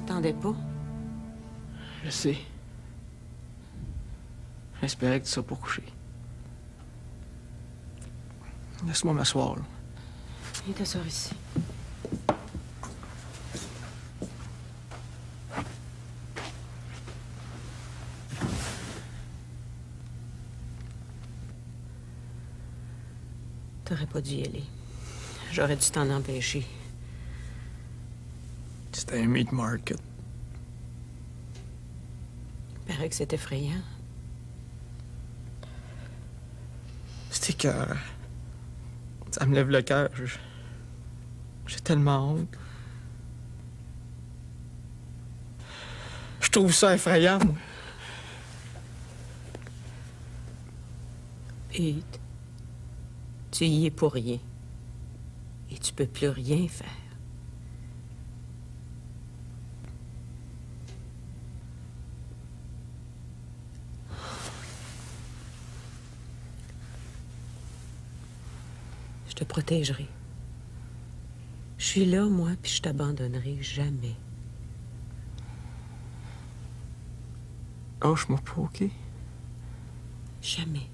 t'attendais pas? Je sais. J'espérais que tu sois pour coucher. Laisse-moi m'asseoir, là. Viens t'asseoir ici. T'aurais pas dû y aller. J'aurais dû t'en empêcher. C'était un meat market. Il paraît que c'est effrayant. C'était que. Ça me lève le cœur. J'ai tellement honte. Je trouve ça effrayant, moi. Pete, tu y es pour rien. Et tu peux plus rien faire. Je te protégerai. Je suis là, moi, puis je t'abandonnerai jamais. Lâche-moi pas, OK? Jamais.